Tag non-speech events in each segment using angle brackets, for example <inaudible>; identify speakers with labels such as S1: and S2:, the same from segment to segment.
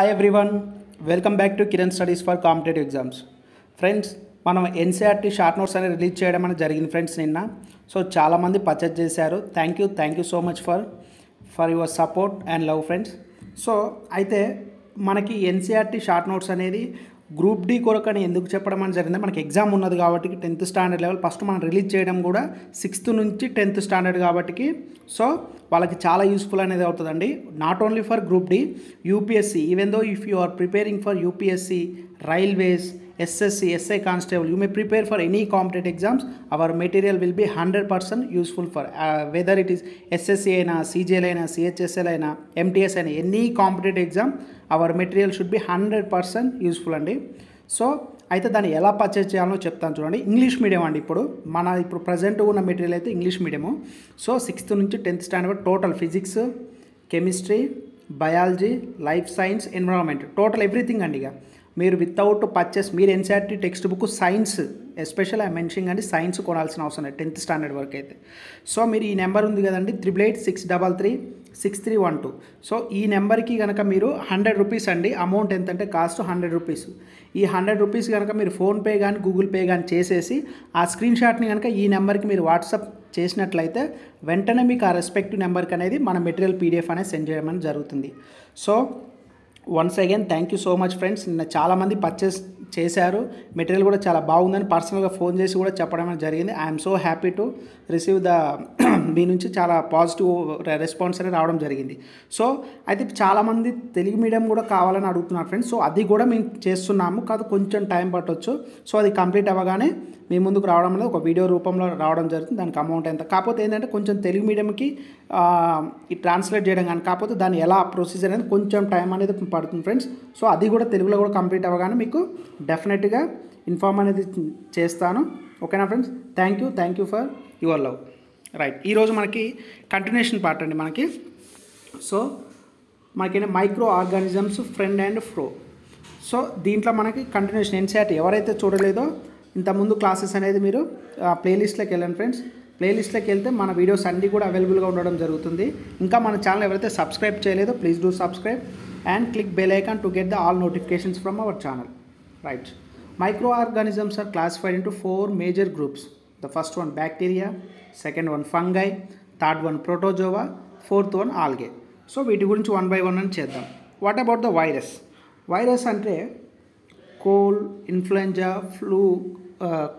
S1: Hi everyone welcome back to Kiran studies for competitive exams friends మనం NCERT short notes అనేది release చేయడం అనేది జరిగింది ఫ్రెండ్స్ నిన్న. సో చాలామంది పర్చేజ్ చేశారు. Thank you thank you so much for for your support and love friends so అయితే మనకి ఎన్సీఆర్టీ షార్ట్ నోట్స్ అనేది గ్రూప్ డి కొరకు అని ఎందుకు చెప్పడం అని జరిగింది మనకి ఎగ్జామ్ ఉన్నది కాబట్టి టెన్త్ స్టాండర్డ్ లెవెల్ ఫస్ట్ మనం రిలీజ్ చేయడం కూడా సిక్స్త్ నుంచి టెన్త్ స్టాండర్డ్ కాబట్టి సో వాళ్ళకి చాలా యూస్ఫుల్ అనేది అవుతుందండి. Not only for group D UPSC even though if you are preparing for UPSC railways SSC SI constable you may prepare for any competitive exams our material will be hundred percent useful for whether it is SSC అయినా CGL అయినా CHSL అయినా MTS అయినా any competitive exam our material should be hundred percent useful అండి. So అయితే దాన్ని ఎలా purchase చేయాలో చెప్తాను చూడండి. ఇంగ్లీష్ మీడియం అండి ఇప్పుడు. మన ఇప్పుడు ప్రజెంట్ ఉన్న మెటీరియల్ అయితే ఇంగ్లీష్ మీడియము సో సిక్స్త్ నుంచి tenth standard total physics chemistry biology life science environment total everything అండి ఇక. మీరు వితౌట్ పర్చేస్ మీరు NCERT textbook science especial I mentioning అండి సైన్స్ కొనాల్సిన అవసరం లేదు టెన్త్ స్టాండర్డ్ వరకు అయితే. సో మీరు ఈ నెంబర్ ఉంది కదండి triple eight six double three six three one two so ఈ నెంబర్కి కనుక మీరు హండ్రెడ్ రూపీస్ అండి అమౌంట్ ఎంత అంటే కాస్ట్ హండ్రెడ్ రూపీస్ ఈ హండ్రెడ్ రూపీస్ కనుక మీరు ఫోన్పే కానీ గూగుల్ పే కానీ చేసేసి ఆ స్క్రీన్ షాట్ని కనుక ఈ నెంబర్కి మీరు వాట్సాప్ చేసినట్లయితే వెంటనే మీకు ఆ రెస్పెక్టివ్ నెంబర్కి అనేది మన మెటీరియల్ పీడిఎఫ్ అనేది సెండ్ చేయడం జరుగుతుంది. So once again thank you so much friends నిన్న చాలామంది పర్చేస్ చేశారు. మెటీరియల్ కూడా చాలా బాగుందని పర్సనల్గా ఫోన్ చేసి కూడా చెప్పడం జరిగింది. I'm so happy to receive the మీ నుంచి చాలా పాజిటివ్ రెస్పాన్స్ అనేది రావడం జరిగింది. సో అయితే చాలామంది తెలుగు మీడియం కూడా కావాలని అడుగుతున్నారు ఫ్రెండ్స్ సో అది కూడా మేము చేస్తున్నాము. కాదు కొంచెం టైం పట్టవచ్చు సో అది కంప్లీట్ అవ్వగానే మీ ముందుకు రావడం అనేది ఒక వీడియో రూపంలో రావడం జరుగుతుంది దానికి అమౌంట్ ఎంత. కాకపోతే ఏంటంటే కొంచెం తెలుగు మీడియంకి ఈ ట్రాన్స్లేట్ చేయడం కానీ కాకపోతే దాన్ని ఎలా ప్రొసీజర్ అనేది కొంచెం టైం అనేది పడుతుంది ఫ్రెండ్స్ సో అది కూడా తెలుగులో కూడా కంప్లీట్ అవ్వగానే మీకు డెఫినెట్గా ఇన్ఫార్మ్ అనేది చేస్తాను. ఓకేనా friends thank you thank you for your love right ఈరోజు మనకి కంటిన్యూషన్ పార్ట్ అండి మనకి. సో మనకి micro organisms friend and foe so దీంట్లో మనకి కంటిన్యూషన్ ఎన్సీఆర్టీ ఎవరైతే చూడలేదో ఇంతకుముందు క్లాసెస్ అనేది మీరు ప్లేలిస్ట్లోకి వెళ్ళండి ఫ్రెండ్స్. ప్లేలిస్ట్లోకి వెళ్తే మన వీడియోస్ అన్నీ కూడా అవైలబుల్గా ఉండడం జరుగుతుంది. ఇంకా మన ఛానల్ ఎవరైతే సబ్స్క్రైబ్ చేయలేదో please do subscribe and click bell icon to get the all notifications from our channel. Right. Micro organisms are classified into four major groups. The first one bacteria second one fungi third one protozoa fourth one algae. So వీటి గురించి one by one అని చేద్దాం. What about the virus? Virus అంటే cold influenza flu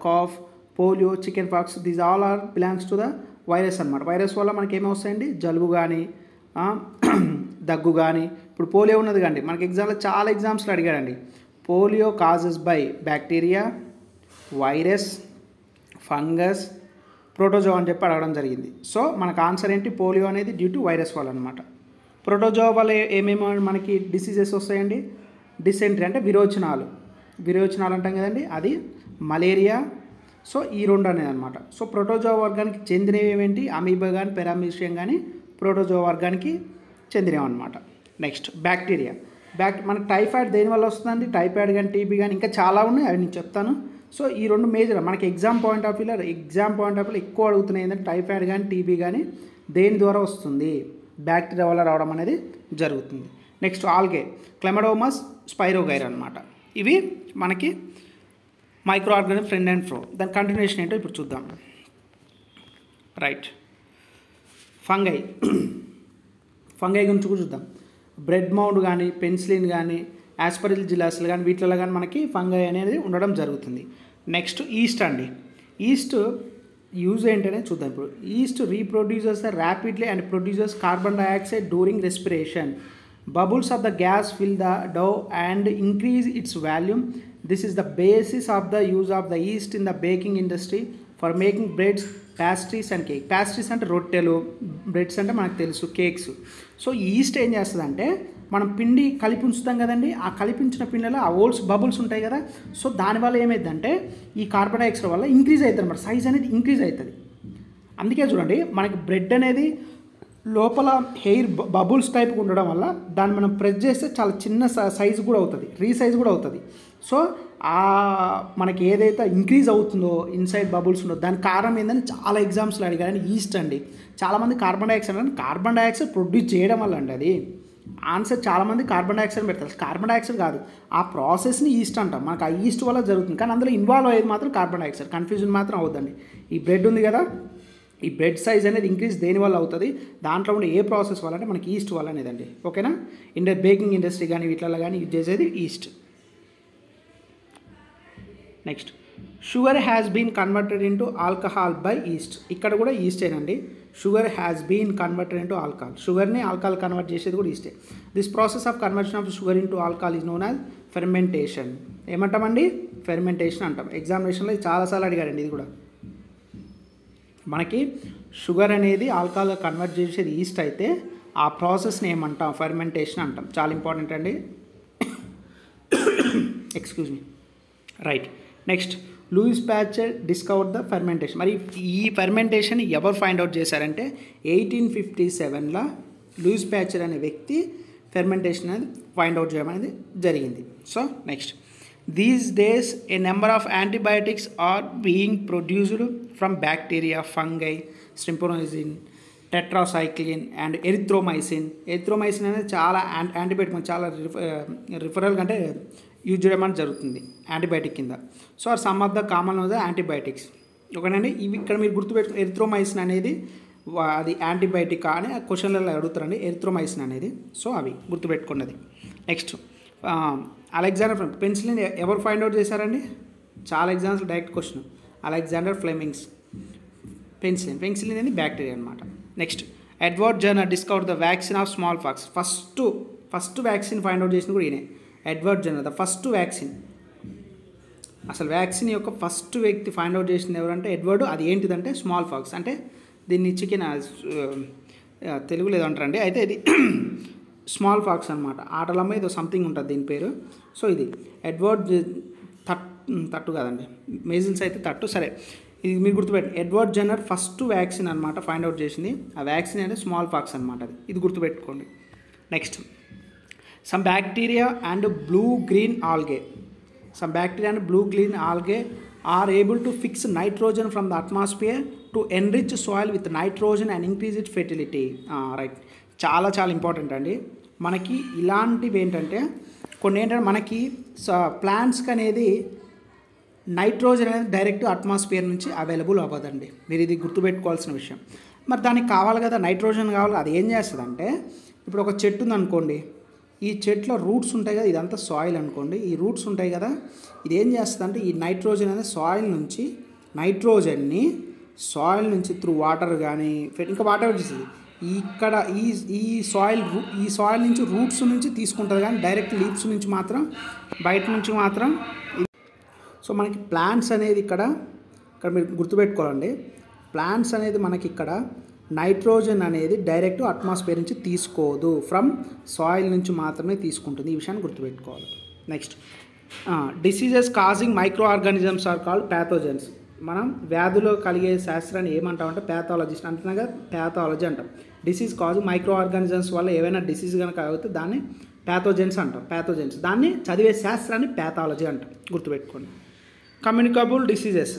S1: cough polio chicken pox these all are belongs to the virus అనమాట virus వల్ల మనకి ఏమొస్తాయండి జలుబు కానీ <clears throat> దగ్గు కానీ ఇప్పుడు పోలియో ఉన్నది కండి. మనకి ఎగ్జామ్లో చాలా ఎగ్జామ్స్లో అడిగాడండి. Polio causes by bacteria virus fungus protozoa అని చెప్పి అడగడం జరిగింది. సో మనకు ఆన్సర్ ఏంటి? పోలియో అనేది డ్యూ టు వైరస్ వల్ల అనమాట ప్రోటోజో వల్ల ఏమేమి మనకి డిసీజెస్ వస్తాయండి? డిసెంట్రీ అంటే విరోచనాలు. విరోచనాలు అంటాం కదండి అది మలేరియా. సో ఈ రెండు అనేది అనమాట సో ప్రోటోజో వర్గానికి చెందినవి ఏమేంటి అమీబా కానీ పెరామిషియం కానీ ప్రోటోజో వర్గానికి చెందినవి అనమాట నెక్స్ట్ బ్యాక్టీరియా బ్యాక్ మనకి టైఫాయిడ్ దేనివల్ల వస్తుందండి? టైఫాయిడ్ కానీ టీబీ కానీ ఇంకా చాలా ఉన్నాయి అవి నేను చెప్తాను. సో ఈ రెండు మేజర్ మనకి ఎగ్జామ్ పాయింట్ ఆఫ్ వ్యూలో ఎగ్జామ్ పాయింట్ ఆఫ్ వ్యూలో ఎక్కువ అడుగుతున్నాయి ఏంటంటే టైఫాయిడ్ కానీ టీబీ కానీ దేని ద్వారా వస్తుంది? బ్యాక్టీరియా వల్ల రావడం అనేది జరుగుతుంది. నెక్స్ట్ ఆల్గే క్లెమడోమస్ స్పైరోగైర్ అనమాట ఇవి మనకి micro organic friend and foe దాని కంటిన్యూషన్ ఏంటో ఇప్పుడు చూద్దాం. రైట్ ఫంగై ఫంగై గురించి కూడా చూద్దాం. బ్రెడ్ మౌండ్ కానీ పెన్సిలిన్ కానీ యాస్పరిల్ జిలాసులు కానీ వీటిలో కానీ మనకి ఫంగై అనేది ఉండడం జరుగుతుంది. నెక్స్ట్ ఈస్ట్ అండి. ఈస్ట్ యూజ్ ఏంటనే చూద్దాం ఇప్పుడు. Yeast reproduces rapidly and produces carbon dioxide during respiration Bubbles of the gas fill the dough and increase its volume. This is the basis of the use of the yeast in the baking industry for making breads pastries and cake pastries అంటే రొట్టెలు breads అంటే మనకు తెలుసు cakes so east ఏం చేస్తుందంటే మనం పిండి కలిపి ఉంచుతాం కదండి ఆ కలిపించిన పిండిలో ఆ ఓల్డ్స్ బబుల్స్ ఉంటాయి కదా సో దానివల్ల ఏమైందంటే ఈ కార్బన్ డైఆక్సైడ్ వల్ల ఇంక్రీజ్ అవుతుంది అనమాట సైజ్ అనేది ఇంక్రీజ్ అవుతుంది అందుకే చూడండి మనకి బ్రెడ్ అనేది లోపల హెయిర్ బబుల్స్ టైప్ ఉండడం వల్ల దాన్ని మనం ప్రెస్ చేస్తే చాలా చిన్న సైజ్ కూడా అవుతుంది. రీసైజ్ కూడా అవుతుంది. సో ఆ మనకి ఏదైతే ఇంక్రీజ్ అవుతుందో ఇన్సైడ్ బబుల్స్ ఉందో దానికి కారణం ఏంటని చాలా ఎగ్జామ్స్లో అడిగారని ఈస్ట్ అండి. చాలామంది కార్బన్ డైఆక్సైడ్ అంటే కార్బన్ డైఆక్సైడ్ ప్రొడ్యూస్ చేయడం వల్ల అండి అది. ఆన్సర్ చాలామంది కార్బన్ డైఆక్సైడ్ పెడతారు. కార్బన్ డైఆక్సైడ్ కాదు. ఆ ప్రాసెస్ని ఈస్ట్ అంటాం. మనకు ఆ ఈస్ట్ వల్ల జరుగుతుంది. కానీ అందులో ఇన్వాల్వ్ అయ్యేది మాత్రం కార్బన్ డైఆక్సైడ్. కన్ఫ్యూజన్ మాత్రం అవుద్దండి. ఈ బ్రెడ్ ఉంది కదా ఈ బెడ్ సైజ్ అనేది ఇంక్రీజ్ దేని వల్ల అవుతుంది? దాంట్లో ఉండే ఏ ప్రాసెస్ వల్ల అంటే మనకి ఈస్ట్ వల్ల అనేదండి ఓకేనా ఇండర్ బేకింగ్ ఇండస్ట్రీ కానీ వీటిలో కానీ యూజ్ చేసేది yeast next sugar has been converted into alcohol by yeast ఇక్కడ కూడా ఈస్టేనండి sugar has been converted into alcohol షుగర్ని ఆల్కహాల్ కన్వర్ట్ చేసేది కూడా ఈస్టే this process of conversion of sugar into alcohol is known as fermentation ఏమంటామండి? Fermentation అంటాం. ఎగ్జామినేషన్లో చాలాసార్లు అడిగారండి ఇది కూడా. మనకి షుగర్ అనేది ఆల్కహాల్ కన్వర్ట్ చేసేది ఈస్ట్ అయితే ఆ ప్రాసెస్ని ఏమంటాం? ఫెర్మెంటేషన్ అంటాం. చాలా ఇంపార్టెంట్ అండి. Excuse me right next Louis Pasteur discover the fermentation మరి ఈ ఫెర్మెంటేషన్ ఎవరు ఫైండ్ అవుట్ చేశారంటే ఎయిటీన్ ఫిఫ్టీ సెవెన్లో లూయిస్ ప్యాచర్ అనే వ్యక్తి ఫెర్మెంటేషన్ అనేది ఫైండ్ అవుట్ చేయడం అనేది జరిగింది. So next these days a number of antibiotics are being produced from bacteria fungi streptomycin tetracycline and erythromycin erythromycin అనేది చాలా యాంటీ యాంటీబయాటిక్ చాలా రిఫరల్ అంటే యూజ్ చేయడం అనేది జరుగుతుంది యాంటీబయాటిక్ కింద. So are some of the common of the antibiotics ఓకేనండి ఇవి ఇక్కడ మీరు గుర్తుపెట్టు ఎరిథ్రోమైసిన్ అనేది అది యాంటీబయాటిక్ అని క్వశ్చన్లలో అడుగుతారండి ఎరిథ్రోమైసిన్ అనేది. సో అవి గుర్తుపెట్టుకున్నది. నెక్స్ట్ అలెగ్జాండర్ ఫ్లెమింగ్ పెన్సిలిన్ ఎవరు ఫైండ్ అవుట్ చేశారండి? చాలా exams direct question. Alexander Flemings. Penicillin penicillin అనేది బ్యాక్టీరియా అనమాట next Edward Jenner discover the vaccine of smallpox first first vaccine find out చేసిన కూడా ఈయనే. Edward Jenner the first vaccine. అసలు vaccine యొక్క ఫస్ట్ వ్యక్తి ఫైండ్ అవుట్ చేసింది ఎవరంటే ఎడ్వర్డ్. అది ఏంటిదంటే స్మాల్ ఫాక్స్ అంటే దీన్ని చికెన్ తెలుగులో ఏదో అంటారండి. అయితే ఇది స్మాల్ ఫాక్స్ అనమాట ఆటలమ్మ ఏదో సంథింగ్ ఉంటుంది దీని పేరు. సో ఇది. ఎడ్వర్డ్ తట్ తట్టు కాదండి. మేజిల్స్ అయితే తట్టు. సరే. ఇది మీరు గుర్తుపెట్టి ఎడ్వర్డ్ జెన్నర్ ఫస్ట్ వ్యాక్సిన్ అనమాట ఫైండ్ అవుట్ చేసింది. ఆ వ్యాక్సిన్ అంటే స్మాల్ ఫాక్స్ అనమాట అది. ఇది గుర్తుపెట్టుకోండి. Next some bacteria and blue green algae some bacteria and blue green algae are able to fix nitrogen from the atmosphere to enrich soil with nitrogen and increase it fertility right చాలా చాలా important అండి. మనకి ఇలాంటివి ఏంటంటే కొన్ని ఏంటంటే మనకి ప్లాంట్స్కి అనేది నైట్రోజన్ అనేది డైరెక్ట్ అట్మాస్ఫియర్ నుంచి అవైలబుల్ అవ్వదండి. మీరు ఇది గుర్తుపెట్టుకోవాల్సిన విషయం. మరి దానికి కావాలి కదా నైట్రోజన్ కావాలి అది ఏం చేస్తుందంటే ఇప్పుడు ఒక చెట్టు ఉందనుకోండి ఈ చెట్లో రూట్స్ ఉంటాయి కదా ఇదంతా సాయిల్ అనుకోండి ఈ రూట్స్ ఉంటాయి కదా ఇది ఏం చేస్తుందంటే ఈ నైట్రోజన్ అనేది సాయిల్ నుంచి నైట్రోజన్ని సాయిల్ నుంచి త్రూ వాటర్ కానీ ఇంకా వాటర్ వచ్చేసింది ఇక్కడ ఈ ఈ సాయిల్ ఈ సాయిల్ నుంచి రూట్స్ నుంచి తీసుకుంటుంది కానీ డైరెక్ట్ లీవ్స్ నుంచి మాత్రం బయట నుంచి మాత్రం సో మనకి ప్లాంట్స్ అనేది ఇక్కడ ఇక్కడ మీరు గుర్తుపెట్టుకోవాలండి. ప్లాంట్స్ అనేది మనకి ఇక్కడ నైట్రోజన్ అనేది డైరెక్ట్ అట్మాస్ఫియర్ నుంచి తీసుకోదు. ఫ్రమ్ సాయిల్ నుంచి మాత్రమే తీసుకుంటుంది. ఈ విషయాన్ని గుర్తుపెట్టుకోవాలి. Next diseases causing microorganisms are called pathogens మనం వ్యాధులు కలిగే శాస్త్రాన్ని ఏమంటామంటే ప్యాథాలజిస్ట్ అంటున్నాగా ప్యాథాలజీ అంటాం. డిసీజ్ కాజ్ మైక్రో ఆర్గానిజమ్స్ వల్ల ఏవైనా డిసీజ్ కనుక అవుతే దాన్ని ప్యాథోజెన్స్ అంటాం ప్యాథోజెన్స్ దాన్ని చదివే శాస్త్రాన్ని ప్యాథాలజీ అంటాం గుర్తుపెట్టుకోండి. కమ్యూనికబుల్ డిసీజెస్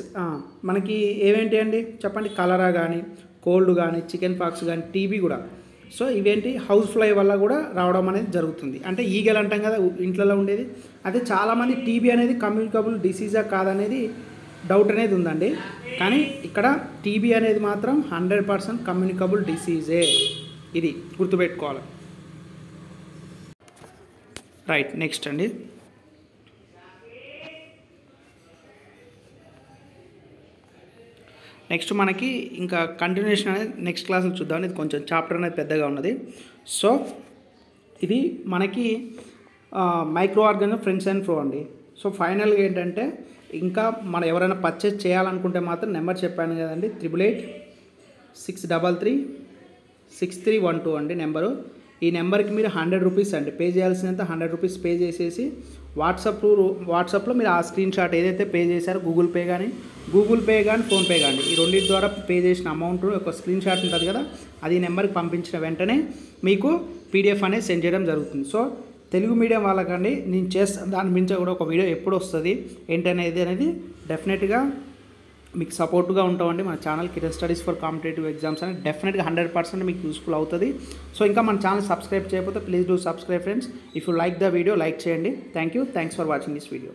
S1: మనకి ఏవేంటి అండి? చెప్పండి. కలరా కానీ కోల్డ్ కానీ చికెన్ పాక్స్ కానీ టీబీ కూడా. సో ఇవేంటి? హౌస్ ఫ్లై వల్ల కూడా రావడం అనేది జరుగుతుంది. అంటే ఈగలు అంటాం కదా ఇంట్లో ఉండేది. అయితే చాలామంది టీబీ అనేది కమ్యూనికబుల్ డిసీజా కాదనేది డౌట్ అనేది ఉందండి. కానీ ఇక్కడ టీబీ అనేది మాత్రం హండ్రెడ్ పర్సెంట్ కమ్యూనికబుల్ డిసీజే ఇది గుర్తుపెట్టుకోవాలి. రైట్ నెక్స్ట్ అండి. నెక్స్ట్ మనకి ఇంకా కంటిన్యూషన్ అనేది నెక్స్ట్ క్లాస్లో చూద్దాం. ఇది కొంచెం చాప్టర్ అనేది పెద్దగా ఉన్నది. సో ఇది మనకి micro organism friends and foe అండి. సో ఫైనల్గా ఏంటంటే ఇంకా మనం ఎవరైనా పర్చేస్ చేయాలనుకుంటే మాత్రం నెంబర్ చెప్పాను కదండి. Triple eight six double three six three one two అండి నెంబరు. ఈ నెంబర్కి మీరు హండ్రెడ్ రూపీస్ అండి. పే చేయాల్సినంత హండ్రెడ్ రూపీస్ పే చేసేసి వాట్సాప్ వాట్సాప్లో మీరు ఆ స్క్రీన్ షాట్ ఏదైతే పే చేశారో గూగుల్ పే కానీ గూగుల్ పే కానీ ఫోన్పే కానీ ఈ రెండింటి ద్వారా పే చేసిన అమౌంట్ ఒక స్క్రీన్ షాట్ ఉంటుంది కదా అది ఈ నెంబర్కి పంపించిన వెంటనే మీకు పీడిఎఫ్ అనేది సెండ్ చేయడం జరుగుతుంది. సో తెలుగు మీడియం వాళ్ళకండి నేను చేస్తాను దాని మించి కూడా ఒక వీడియో ఎప్పుడు వస్తుంది ఏంటనేది అనేది డెఫినెట్గా మీకు సపోర్ట్గా ఉంటామండి. మన channel Kiran studies for competitive exams అని డెఫినెట్గా హండ్రెడ్ పర్సెంట్ మీకు యూస్ఫుల్ అవుతుంది. సో ఇంకా మన ఛానల్ సబ్స్క్రైబ్ చేయకపోతే please do subscribe friends. If you like the video like చేయండి. Thank you. Thanks for watching this video.